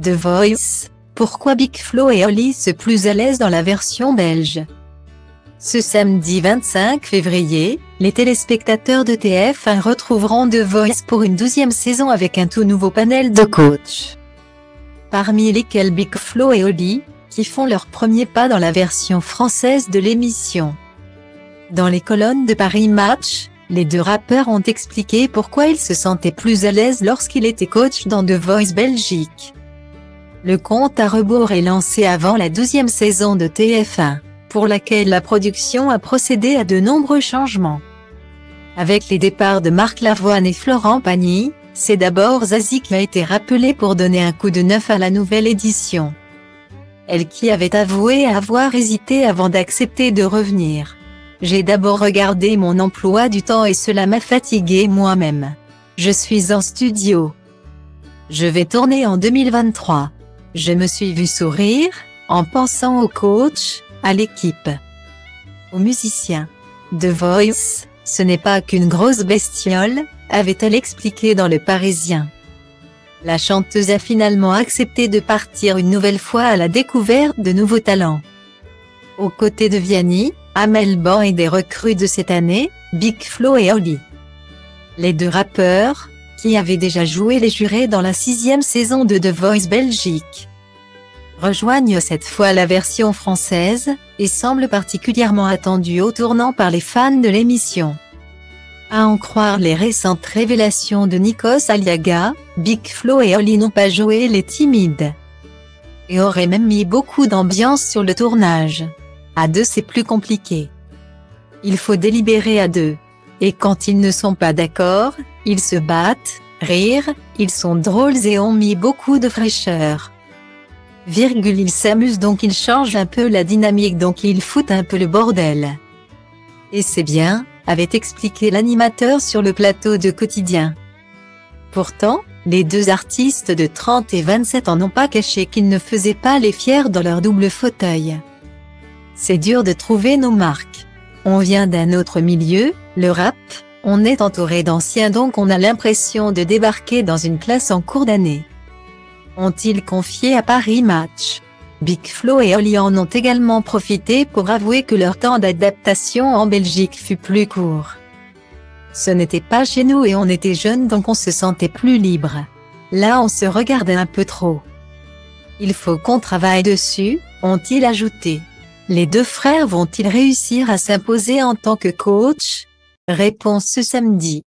The Voice, pourquoi Big Flo et Oli se plus à l'aise dans la version belge? Ce samedi 25 février, les téléspectateurs de TF1 retrouveront The Voice pour une douzième saison avec un tout nouveau panel de coachs. Parmi lesquels Big Flo et Oli, qui font leur premier pas dans la version française de l'émission. Dans les colonnes de Paris Match, les deux rappeurs ont expliqué pourquoi ils se sentaient plus à l'aise lorsqu'il était coach dans The Voice Belgique. Le compte à rebours est lancé avant la douzième saison de TF1, pour laquelle la production a procédé à de nombreux changements. Avec les départs de Marc Lavoine et Florent Pagny, c'est d'abord Zazie qui a été rappelé pour donner un coup de neuf à la nouvelle édition. Elle qui avait avoué avoir hésité avant d'accepter de revenir. J'ai d'abord regardé mon emploi du temps et cela m'a fatigué moi-même. Je suis en studio. Je vais tourner en 2023. Je me suis vu sourire, en pensant au coach, à l'équipe, aux musiciens. The Voice, ce n'est pas qu'une grosse bestiole, avait-elle expliqué dans Le Parisien. La chanteuse a finalement accepté de partir une nouvelle fois à la découverte de nouveaux talents. Aux côtés de Vianney, Amel Ban et des recrues de cette année, Big Flo et Oli. Les deux rappeurs, qui avait déjà joué les jurés dans la sixième saison de The Voice Belgique. Rejoignent cette fois la version française, et semblent particulièrement attendus au tournant par les fans de l'émission. À en croire les récentes révélations de Nikos Aliaga, Big Flo et Oli n'ont pas joué les timides. Et auraient même mis beaucoup d'ambiance sur le tournage. À deux c'est plus compliqué. Il faut délibérer à deux. Et quand ils ne sont pas d'accord, ils se battent, rire, ils sont drôles et ont mis beaucoup de fraîcheur. Virgule ils s'amusent donc ils changent un peu la dynamique donc ils foutent un peu le bordel. Et c'est bien, avait expliqué l'animateur sur le plateau de Quotidien. Pourtant, les deux artistes de 30 et 27 ans n'ont pas caché qu'ils ne faisaient pas les fiers dans leur double fauteuil. C'est dur de trouver nos marques. On vient d'un autre milieu, le rap, on est entouré d'anciens donc on a l'impression de débarquer dans une classe en cours d'année. Ont-ils confié à Paris Match? Big Flo et Oli en ont également profité pour avouer que leur temps d'adaptation en Belgique fut plus court. Ce n'était pas chez nous et on était jeunes donc on se sentait plus libre. Là on se regardait un peu trop. Il faut qu'on travaille dessus, ont-ils ajouté. Les deux frères vont-ils réussir à s'imposer en tant que coach? Réponse ce samedi.